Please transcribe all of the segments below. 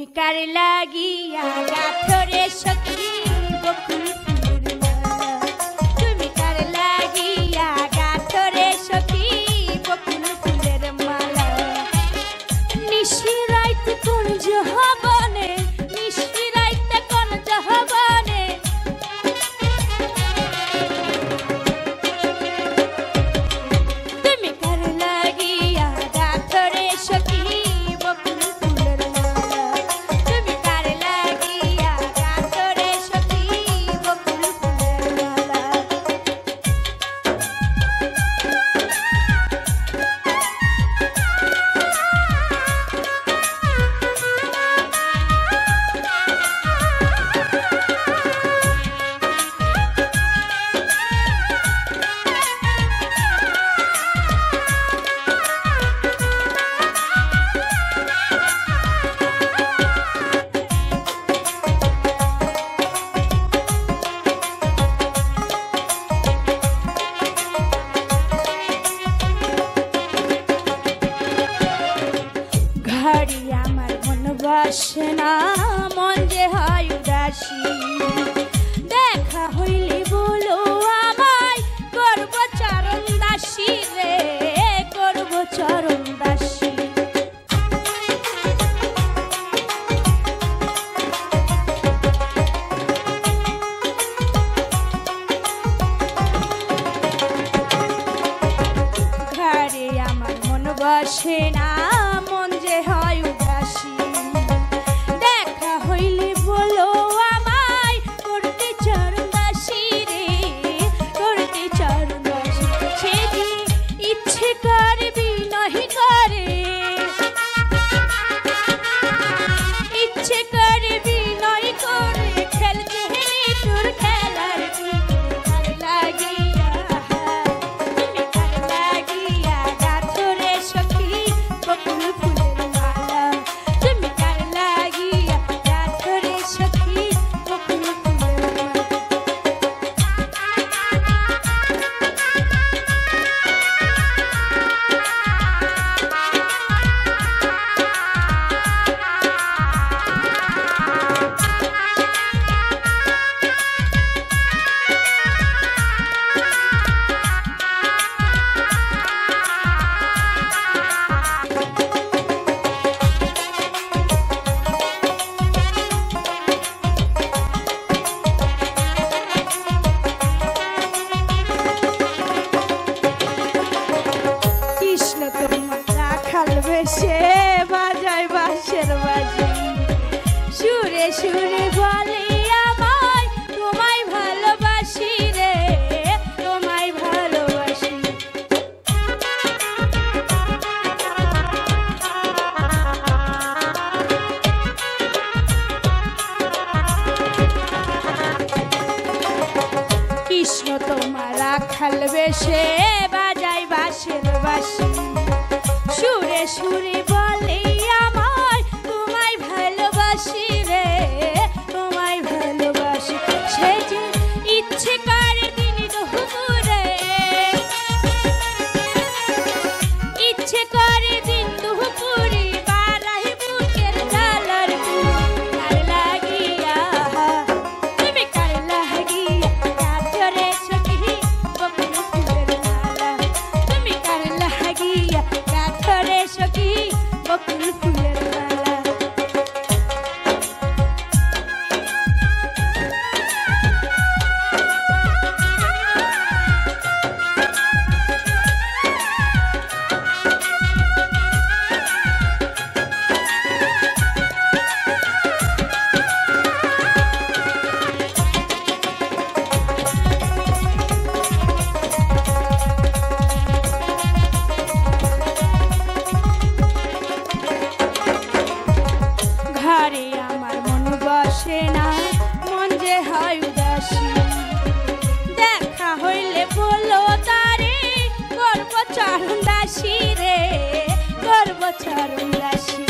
তুমি কার লাগিয়া গাথরে সখী বকুল বসে না, মন যে হয় উদাসী। দেখা হইলে বলো আমায়, করব চরণ দাসী রে, করব চরণ দাসী। ঘরে আমার মন বসে না রাখাল বেশে বাজায় বাঁশের বাজি। সুরে সুরে বলে তোমায় ভালোবাসি রে, তোমায় ভালোবাসি। কৃষ্ণ তোমার রাখাল বেশে বাজাই বাঁশের বাসি সুরে সুরে বসে না। মন যে হয় উদাসী। দেখা হইলে বলো তারে, করব চরণ দাসী রে, করব চরণ দাসী।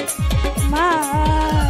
My.